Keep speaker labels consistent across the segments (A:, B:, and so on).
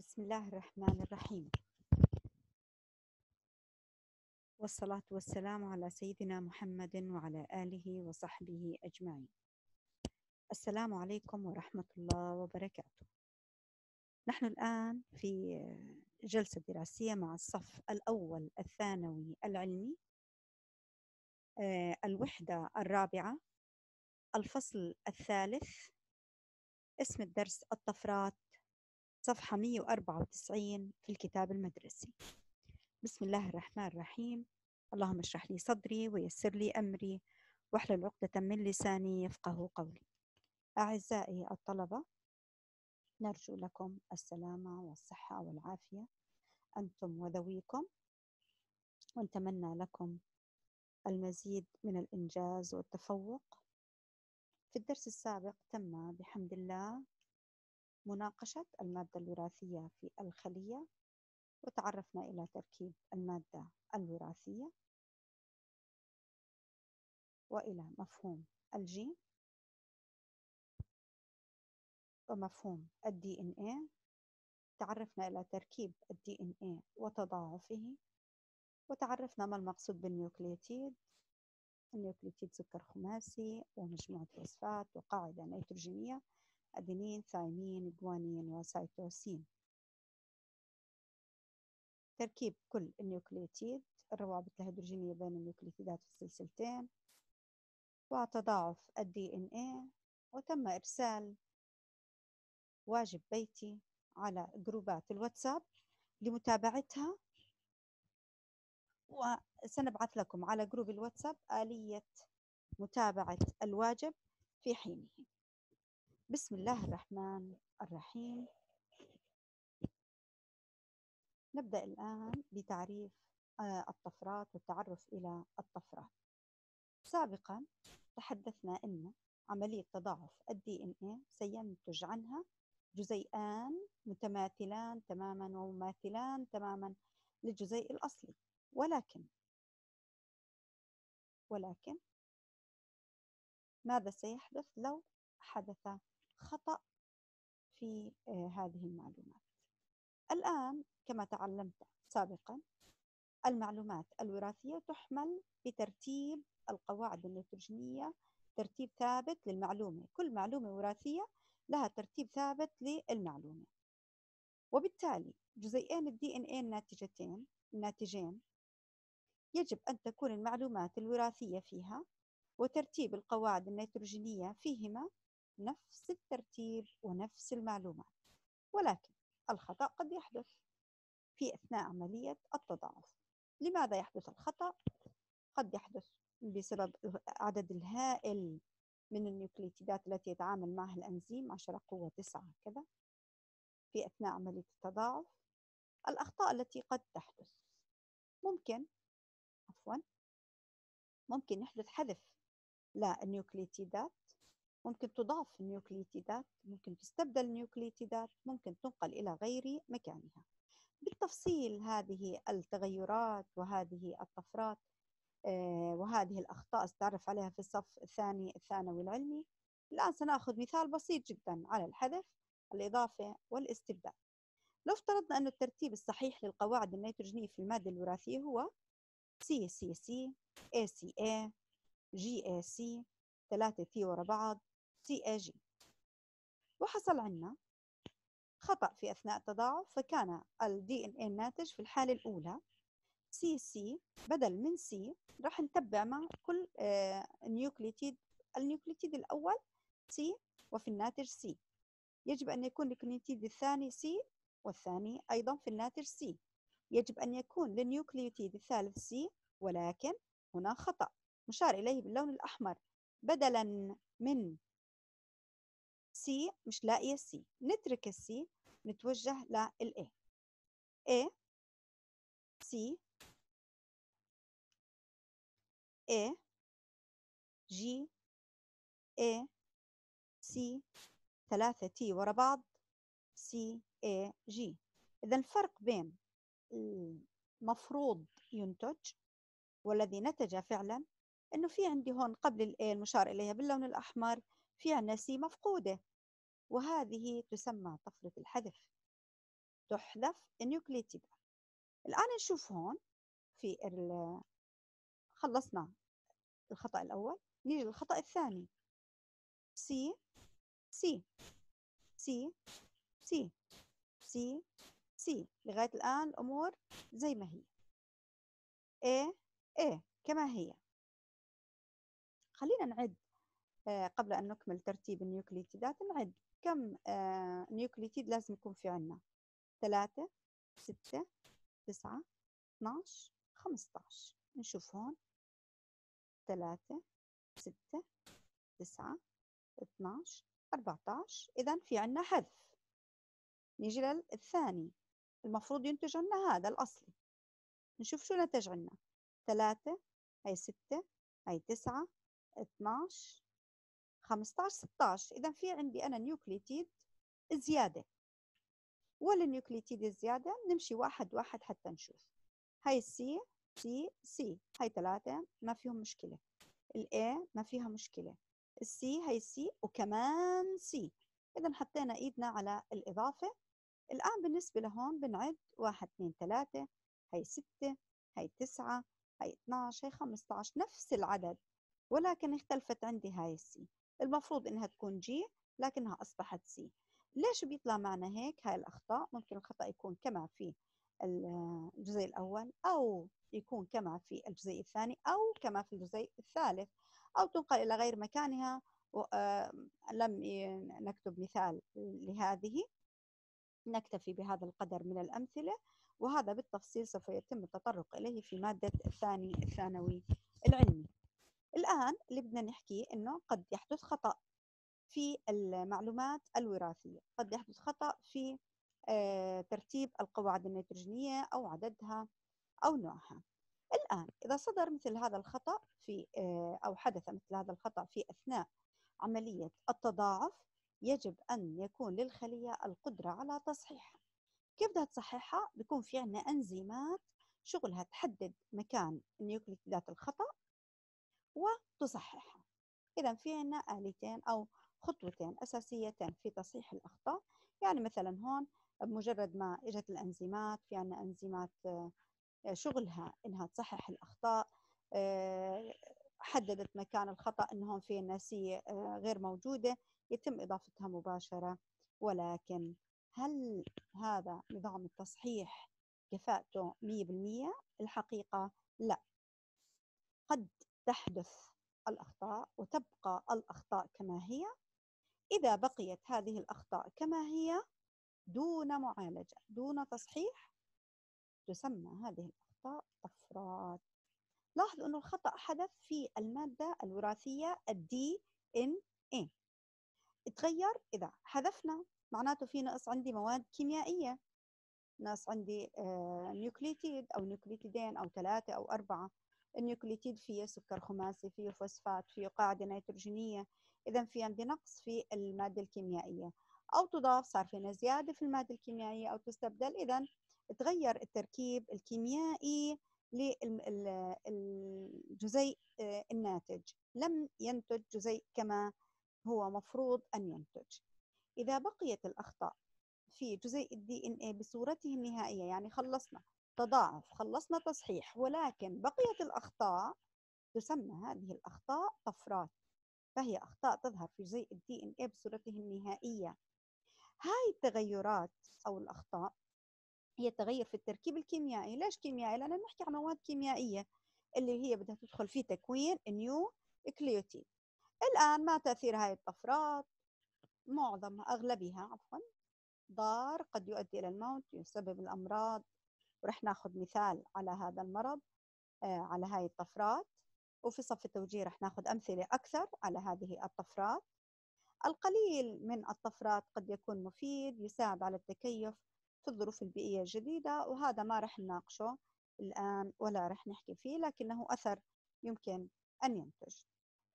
A: بسم الله الرحمن الرحيم. والصلاة والسلام على سيدنا محمد وعلى آله وصحبه أجمعين. السلام عليكم ورحمة الله وبركاته. نحن الآن في جلسة دراسية مع الصف الأول الثانوي العلمي آه، الوحدة الرابعة الفصل الثالث اسم الدرس الطفرات صفحة 194 في الكتاب المدرسي. بسم الله الرحمن الرحيم. اللهم اشرح لي صدري ويسر لي أمري واحلل عقدة من لساني يفقه قولي. أعزائي الطلبة نرجو لكم السلامة والصحة والعافية. أنتم وذويكم. ونتمنى لكم المزيد من الإنجاز والتفوق. في الدرس السابق تم بحمد الله مناقشة المادة الوراثية في الخلية وتعرفنا إلى تركيب المادة الوراثية وإلى مفهوم الجين ومفهوم DNA تعرفنا إلى تركيب DNA وتضاعفه وتعرفنا ما المقصود بالنيوكليوتيد النيوكليوتيد سكر خماسي ومجموعة فوسفات وقاعدة نيتروجينية. أدينين ثايمين جوانين وسيتوسين تركيب كل النيوكليوتيد الروابط الهيدروجينية بين النيوكليوتيدات في السلسلتين وتضاعف ال DNA وتم إرسال واجب بيتي على جروبات الواتساب لمتابعتها. وسنبعث لكم على جروب الواتساب آلية متابعة الواجب في حينه. بسم الله الرحمن الرحيم. نبدأ الآن بتعريف آه، الطفرات والتعرف إلى الطفرات سابقا تحدثنا أن عملية تضاعف ال DNA سينتج عنها جزيئان متماثلان تماما ومماثلان تماما للجزيء الأصلي. ولكن ولكن ماذا سيحدث لو حدث خطأ في آه، هذه المعلومات. الآن كما تعلمت سابقا المعلومات الوراثية تحمل بترتيب القواعد النيتروجينية ترتيب ثابت للمعلومة. كل معلومة وراثية لها ترتيب ثابت للمعلومة. وبالتالي جزيئين ال DNA الناتجتين الناتجين يجب أن تكون المعلومات الوراثية فيها وترتيب القواعد النيتروجينية فيهما نفس الترتيب ونفس المعلومات ولكن الخطأ قد يحدث في أثناء عملية التضاعف. لماذا يحدث الخطأ؟ قد يحدث بسبب العدد الهائل من النيوكليتيدات التي يتعامل معها الأنزيم 10 قوة 9 كذا في أثناء عملية التضاعف. الأخطاء التي قد تحدث. ممكن عفوا ممكن يحدث حذف للنيوكليتيدات ممكن تضاف النيوكليتيدات ممكن تستبدل النيوكليتيدات ممكن تنقل إلى غير مكانها. بالتفصيل هذه التغيرات وهذه الطفرات آه، وهذه الأخطاء أستعرف عليها في الصف الثاني الثانوي العلمي. الآن سنأخذ مثال بسيط جدا على الحذف الإضافة والاستبدال. لو افترضنا أن الترتيب الصحيح للقواعد النيتروجينية في المادة الوراثية هو جي اي سي ثلاثة تي ورا بعض سي اي جي وحصل عندنا خطأ في أثناء التضاعف فكان ال DNA الناتج في الحالة الأولى. سي سي بدل من سي راح نتبع مع كل آه، نيوكليتيد النيوكليتيد الأول C وفي الناتج C يجب أن يكون النيوكليتيد الثاني C والثاني أيضا في الناتج C يجب أن يكون للنيوكليوتيد الثالث C ولكن هنا خطأ. مشار إليه باللون الأحمر. بدلا من C مش لاقية C نترك ال C نتوجه لل A A. C A G A C ثلاثة T ورا بعض C A G. إذا الفرق بين المفروض ينتج والذي نتج فعلا إنه في عندي هون قبل ال A المشار إليها باللون الأحمر في عندنا C مفقودة. وهذه تسمى طفرة الحذف تحذف النيوكليتيدات الآن نشوف هون في خلصنا الخطأ الأول نيجي للخطأ الثاني. سي سي سي سي سي سي لغاية الآن الأمور زي ما هي. A A كما هي. خلينا نعد آه، قبل أن نكمل ترتيب النيوكليتيدات نعد. كم آه، نيوكليتيد لازم يكون في عنا؟ ثلاثة ستة تسعة 12 15 نشوف هون. ثلاثة ستة تسعة 12 14 إذا في عنا حذف. نيجي للثاني. المفروض ينتج عنا هذا الأصلي. نشوف شو نتج عنا. ثلاثة هي ستة هي تسعة 12 15 16 إذا في عندي أنا نيوكليتيد زيادة. والنيوكليتيد الزيادة نمشي واحد واحد حتى نشوف. هاي ال C C C هاي ثلاثة ما فيهم مشكلة. ال A ما فيها مشكلة. السي هاي سي وكمان سي إذا حطينا إيدنا على الإضافة. الآن بالنسبة لهون بنعد واحد اثنين ثلاثة. هاي ستة هاي تسعة هاي 12 هاي 15 نفس العدد ولكن اختلفت عندي هاي ال C المفروض إنها تكون G لكنها أصبحت C ليش بيطلع معنا هيك؟ هاي الأخطاء. ممكن الخطأ يكون كما في الجزء الأول أو يكون كما في الجزء الثاني أو كما في الجزء الثالث أو تنقل إلى غير مكانها. لم نكتب مثال لهذه. نكتفي بهذا القدر من الأمثلة وهذا بالتفصيل سوف يتم التطرق إليه في مادة الثاني الثانوي العلمي. الآن اللي بدنا نحكيه إنه قد يحدث خطأ في المعلومات الوراثية قد يحدث خطأ في آه، ترتيب القواعد النيتروجينية أو عددها أو نوعها الآن إذا صدر مثل هذا الخطأ في آه، أو حدث مثل هذا الخطأ في أثناء عملية التضاعف يجب أن يكون للخلية القدرة على تصحيحها كيف بدها تصححها؟ بيكون في عندنا أنزيمات شغلها تحدد مكان نيوكليتيدات الخطأ وتصححها. إذا في عندنا آلتين أو خطوتين أساسيتين في تصحيح الأخطاء. يعني مثلا هون بمجرد ما إجت الأنزيمات في عندنا أنزيمات آه، شغلها إنها تصحح الأخطاء آه، حددت مكان الخطأ انه هون في الناسيه آه، غير موجودة يتم إضافتها مباشرة. ولكن هل هذا نظام التصحيح كفاءته 100% الحقيقة لا. قد تحدث الأخطاء وتبقى الأخطاء كما هي. إذا بقيت هذه الأخطاء كما هي دون معالجة دون تصحيح تسمى هذه الأخطاء طفرات. لاحظوا أنه الخطأ حدث في المادة الوراثية ان اي تغير إذا حذفنا معناته في نقص عندي مواد كيميائية. نقص عندي آه، نيوكليتيد أو نيوكليتيدين أو ثلاثة أو أربعة. النيوكليتيد فيه سكر خماسي فيه فوسفات فيه قاعدة نيتروجينية. إذا في عندي نقص في المادة الكيميائية. أو تضاف صار فينا زيادة في المادة الكيميائية أو تستبدل. إذا تغير التركيب الكيميائي للجزيء آه، الناتج. لم ينتج جزيء كما هو مفروض أن ينتج. إذا بقيت الأخطاء في جزيء الدي ان اي بصورته النهائية يعني خلصنا تضاعف خلصنا تصحيح. ولكن بقيت الأخطاء تسمى هذه الأخطاء طفرات. فهي أخطاء تظهر في جزيء ال DNA بصورته النهائية. هاي التغيرات أو الأخطاء هي تغير في التركيب الكيميائي. ليش كيميائي؟ لأننا نحكي عن مواد كيميائية اللي هي بدها تدخل في تكوين نيوكليوتيد الآن ما تأثير هاي الطفرات؟ معظمها أغلبها عفوا ضار قد يؤدي إلى الموت يسبب الأمراض. ورح ناخذ مثال على هذا المرض آه، على هاي الطفرات وفي صف التوجيه رح ناخذ أمثلة أكثر على هذه الطفرات. القليل من الطفرات قد يكون مفيد يساعد على التكيف في الظروف البيئية الجديدة وهذا ما رح نناقشه الآن ولا رح نحكي فيه لكنه أثر يمكن أن ينتج.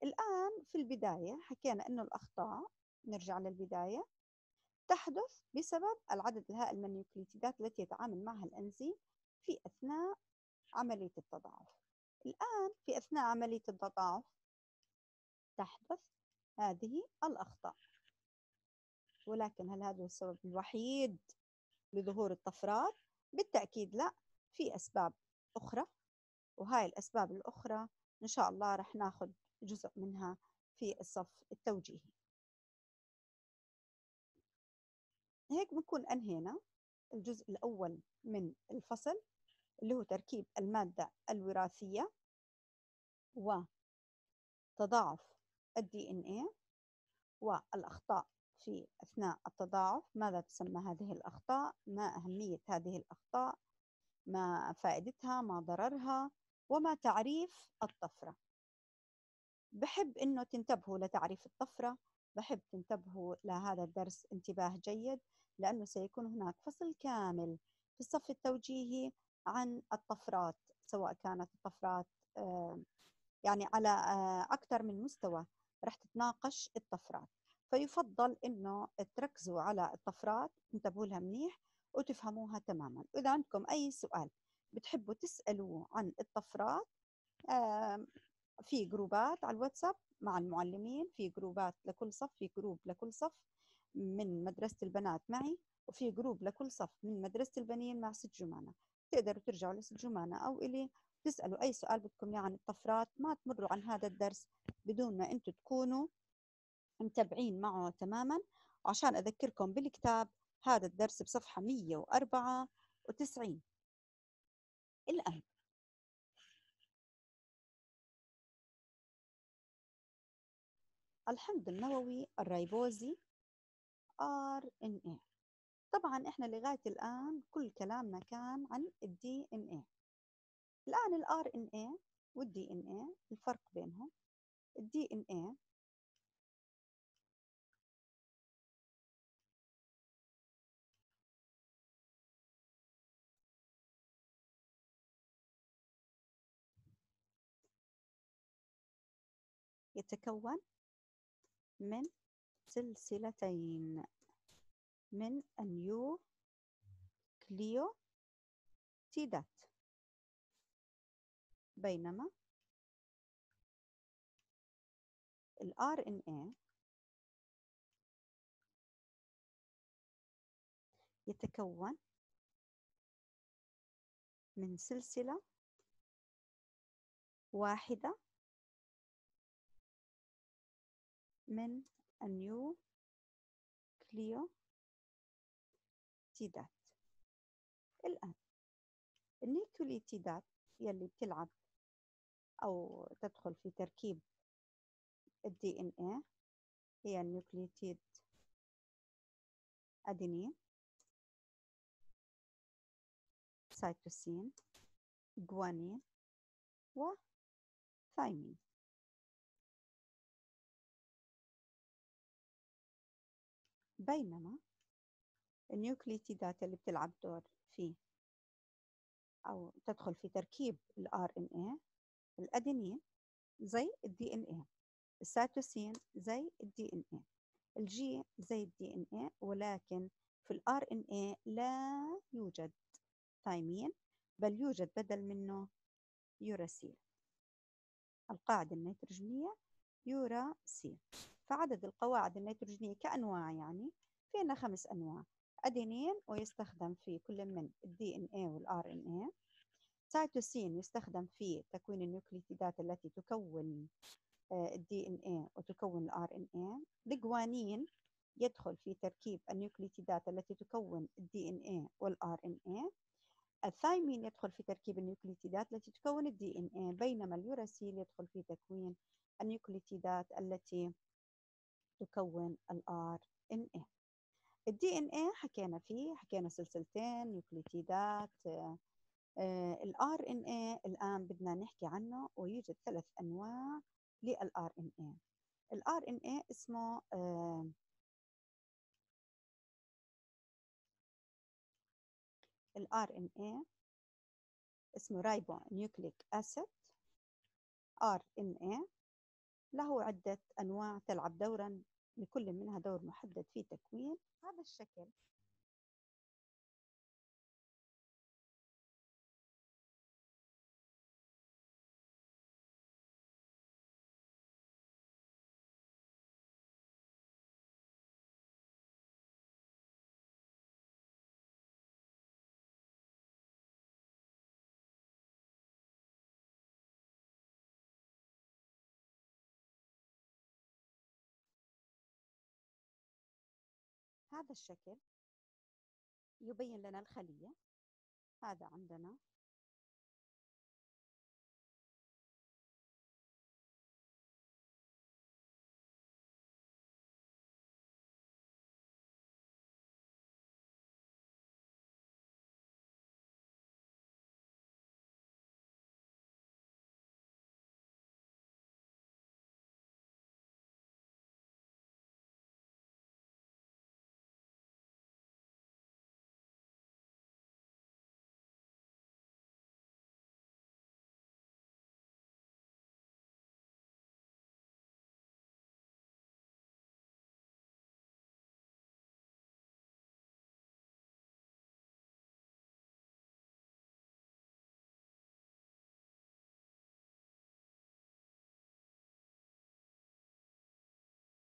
A: الآن في البداية حكينا أنه الأخطاء نرجع للبداية تحدث بسبب العدد الهائل من النيوكليتيدات التي يتعامل معها الأنزيم في أثناء عملية التضاعف. الآن في أثناء عملية التضاعف تحدث هذه الأخطاء. ولكن هل هذا السبب الوحيد لظهور الطفرات بالتأكيد لا. في أسباب أخرى وهاي الأسباب الأخرى إن شاء الله رح ناخذ جزء منها في الصف التوجيهي. هيك بنكون أنهينا الجزء الأول من الفصل اللي هو تركيب المادة الوراثية وتضاعف الدي ان والأخطاء في أثناء التضاعف. ماذا تسمى هذه الأخطاء؟ ما أهمية هذه الأخطاء؟ ما فائدتها؟ ما ضررها؟ وما تعريف الطفرة؟ بحب أنه تنتبهوا لتعريف الطفرة بحب تنتبهوا لهذا الدرس انتباه جيد لأنه سيكون هناك فصل كامل في الصف التوجيهي عن الطفرات سواء كانت الطفرات يعني على أكثر من مستوى رح تتناقش الطفرات. فيفضل إنه تركزوا على الطفرات انتبهوا لها منيح وتفهموها تماما. واذا عندكم أي سؤال بتحبوا تسألوه عن الطفرات في جروبات على الواتساب مع المعلمين في جروبات لكل صف في group لكل صف من مدرسة البنات معي وفي group لكل صف من مدرسة البنين مع ست جمانة. تقدروا ترجعوا لست جمانة أو إلي تسألوا أي سؤال بدكم إياه عن الطفرات ما تمروا عن هذا الدرس بدون ما أنتم تكونوا متابعين معه تماما. وعشان أذكركم بالكتاب هذا الدرس بصفحة 194 الآن الحمض النووي الريبوزي RNA طبعا إحنا لغاية الآن كل كلامنا كان عن ال DNA الآن اي والدي إن اي الفرق بينهم. إن اي يتكون من سلسلتين. من النيو كليو تيدات. بينما ال RNA يتكون من سلسلة واحدة من النيو كليو النيوكليتيدات الآن النيوكليتيدات يلي بتلعب أو تدخل في تركيب ال D A هي النيوكليتيد أدينين سيتوسين جوانين وثايمين بينما النيوكليتيدات اللي بتلعب دور في أو تدخل في تركيب ال RNA الأدينين زي ال DNA السيتوسين زي ال DNA ال G زي ال DNA ولكن في ال RNA لا يوجد ثايمين بل يوجد بدل منه يوراسيل. القاعدة النيتروجينية يوراسيل. فعدد القواعد النيتروجينية كأنواع يعني فينا خمس أنواع. أدينين ويستخدم في كل من ال DNA وال RNA سيتوسين يستخدم في تكوين النيوكليتيدات التي تكون آه، ال DNA وتكون ال RNA الجوانين يدخل في تركيب النيوكليتيدات التي تكون ال DNA وال RNA الثايمين يدخل في تركيب النيوكليتيدات التي تكون ال DNA بينما اليوراسيل يدخل في تكوين النيوكليتيدات التي تكون ان اي ال DNA حكينا فيه حكينا سلسلتين نيوكليتيدات ال RNA الآن بدنا نحكي عنه ويوجد ثلاث أنواع لل RNA ال RNA اسمه ال RNA اسمه ribo nucleic acid RNA له عدة أنواع تلعب دورا لكل منها دور محدد في تكوين هذا الشكل. هذا الشكل يبين لنا الخلية. هذا عندنا.